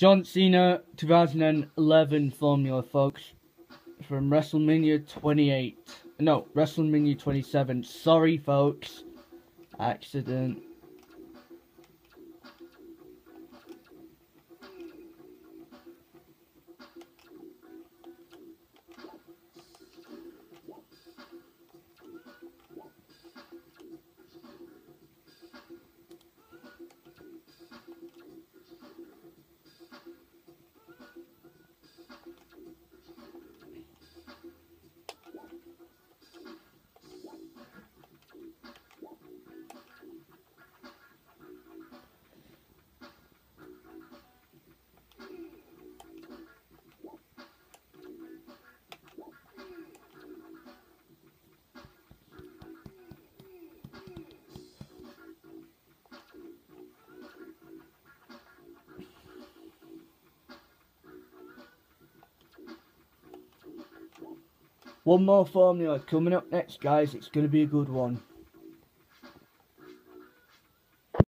John Cena 2011 formula, folks. From WrestleMania 28. No, WrestleMania 27. Sorry, folks. Accident. One more formula coming up next, guys. It's going to be a good one.